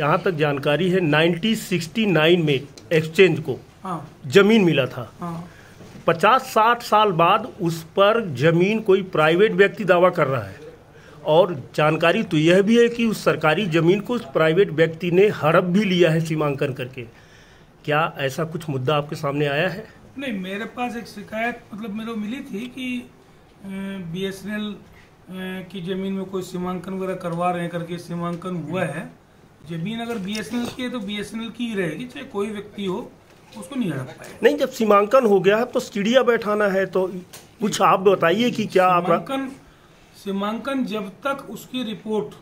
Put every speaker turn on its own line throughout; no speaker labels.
जहाँ तक जानकारी है 1969 में एक्सचेंज को
हाँ।
ज़मीन मिला था।
हाँ।
पचास साठ साल बाद उस पर ज़मीन कोई प्राइवेट व्यक्ति दावा कर रहा है। और जानकारी तो यह भी है कि उस सरकारी ज़मीन को उस प्राइवेट व्यक्ति ने हड़प भी लिया है सीमांकन करके। क्या ऐसा कुछ मुद्दा आपके सामने आया है?
नहीं मेरे पास एक शिकायत मतलब मेरे को मिली थी कि बी एस एन एल की ज़मीन में कोई सीमांकन वगैरह करवा रहे हैं करके सीमांकन हुआ है। ज़मीन अगर बी एस एन एल की है तो बी एस एन एल की ही रहेगी चाहे कोई व्यक्ति हो उसको नहीं हड़प पाएगा
नहीं जब सीमांकन हो गया है तो सीढ़िया बैठाना है तो कुछ आप बताइए कि क्या
सीमांकन सीमांकन जब तक उसकी रिपोर्ट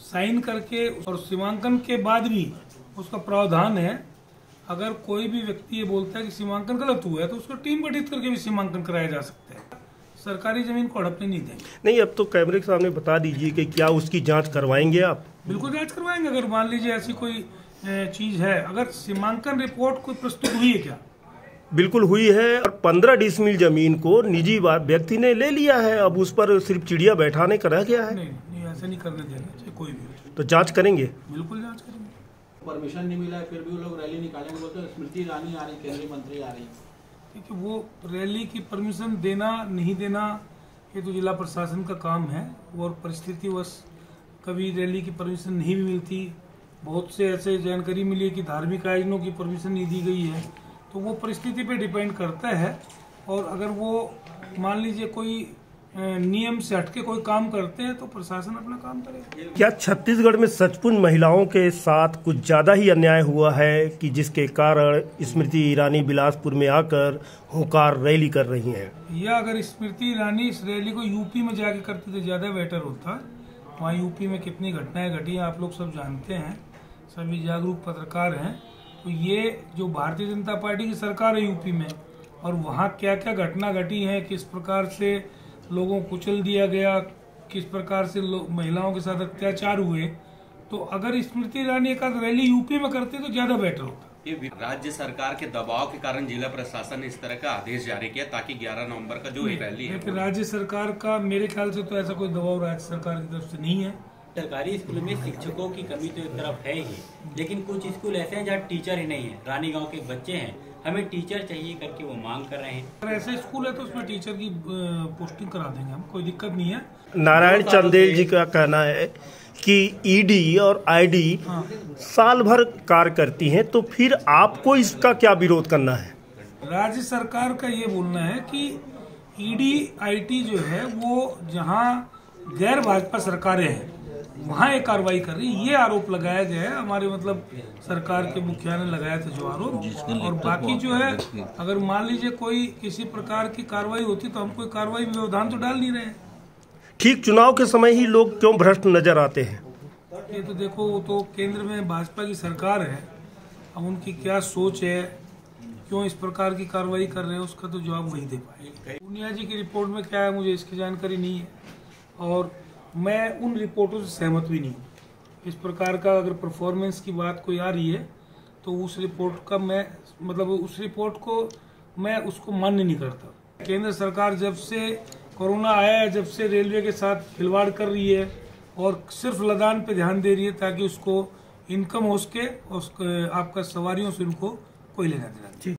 साइन करके और सीमांकन के बाद भी उसका प्रावधान है अगर कोई भी व्यक्ति ये बोलता है कि सीमांकन गलत हुआ है तो उसको टीम गठित करके भी सीमांकन कराया जा सकता है। सरकारी ज़मीन को हड़पने नहीं देंगे।
नहीं अब तो कैमरे के सामने बता दीजिए कि क्या उसकी जाँच करवाएँगे आप?
बिल्कुल जाँच करवाएँगे अगर मान लीजिए ऐसी कोई चीज़ है। अगर सीमांकन रिपोर्ट कोई प्रस्तुत हुई है क्या?
बिल्कुल हुई है और पंद्रह डिसमिल ज़मीन को निजी व्यक्ति ने ले लिया है। अब उस पर सिर्फ़ चिड़िया बैठाने का रह गया है।
नहीं नहीं ऐसा नहीं करने देना चाहिए कोई भी
तो जाँच करेंगे?
बिल्कुल जाँच करेंगे।
परमिशन नहीं मिला है फिर भी वो लोग रैली निकालेंगे बोलते हैं स्मृति ईरानी आ रही केंद्रीय मंत्री आ रही।
देखिए वो रैली की परमिशन देना, नहीं देना ये तो जिला प्रशासन का काम है। और परिस्थितिवश कभी रैली की परमिशन नहीं भी मिलती। बहुत से ऐसे जानकारी मिली है कि धार्मिक आयोजनों की परमिशन नहीं दी गई है। तो वो परिस्थिति पे डिपेंड करता है। और अगर वो, मान लीजिए कोई नियम से हटके कोई काम करते हैं तो प्रशासन अपना काम करेगा।
क्या छत्तीसगढ़ में सचपुन महिलाओं के साथ कुछ ज़्यादा ही अन्याय हुआ है कि जिसके कारण स्मृति ईरानी बिलासपुर में आकर हुंकार रैली कर रही हैं?
या अगर स्मृति ईरानी इस रैली को यूपी में जाके करती तो ज़्यादा बेटर होता। वहाँ यूपी में कितनी घटनाएँ घटी आप लोग सब जानते हैं सभी जागरूक पत्रकार हैं। तो ये जो भारतीय जनता पार्टी की सरकार है यूपी में और वहाँ क्या क्या घटना घटी है किस प्रकार से लोगों को कुचल दिया गया किस प्रकार से महिलाओं के साथ अत्याचार हुए तो अगर स्मृति ईरानी एक रैली यूपी में करते तो ज़्यादा बेटर होता।
ये राज्य सरकार के दबाव के कारण जिला प्रशासन ने इस तरह का आदेश जारी किया ताकि 11 नवंबर का जो रैली है
राज्य सरकार का मेरे ख्याल से तो ऐसा कोई दबाव राज्य सरकार की तरफ़ से नहीं है।
सरकारी स्कूल में शिक्षकों की कमी तो एक तरफ़ है ही लेकिन कुछ स्कूल ऐसे हैं जहाँ टीचर ही नहीं है। रानी गाँव के बच्चे हैं हमें टीचर चाहिए करके वो मांग कर रहे हैं।
अगर ऐसे स्कूल है तो उसमें टीचर की पोस्टिंग करा देंगे हम कोई दिक्कत नहीं है।
नारायण चंदेल जी का कहना है कि ईडी और आईडी साल भर कार्य करती हैं तो फिर आपको इसका क्या विरोध करना है?
राज्य सरकार का ये बोलना है कि ईडी आईटी जो है वो जहाँ गैर भाजपा सरकारें हैं वहाँ ये कार्रवाई कर रही है। ये आरोप लगाया गया है। हमारे मतलब सरकार के मुखिया ने लगाया था जो आरोप। और बाकी जो है अगर मान लीजिए कोई किसी प्रकार की कार्रवाई होती तो हम कोई कार्रवाई व्यवधान तो डाल नहीं रहे हैं।
ठीक चुनाव के समय ही लोग क्यों भ्रष्ट नज़र आते हैं?
ये तो देखो वो तो केंद्र में भाजपा की सरकार है। अब उनकी क्या सोच है? क्यों इस प्रकार की कार्रवाई कर रहे हैं? उसका तो जवाब वही दे पाएँगे पूनिया जी की रिपोर्ट में क्या है? मुझे इसकी जानकारी नहीं है। और मैं उन रिपोर्टों से सहमत भी नहीं हूँ। इस प्रकार का अगर परफॉर्मेंस की बात कोई आ रही है तो उस रिपोर्ट का मैं मतलब उस रिपोर्ट को मैं उसको मान्य नहीं करता। केंद्र सरकार जब से कोरोना आया है, जब से रेलवे के साथ खिलवाड़ कर रही है और सिर्फ़ लदान पे ध्यान दे रही है ताकि उसको इनकम हो सके और आपका सवारियों से उनको कोई लेना देना।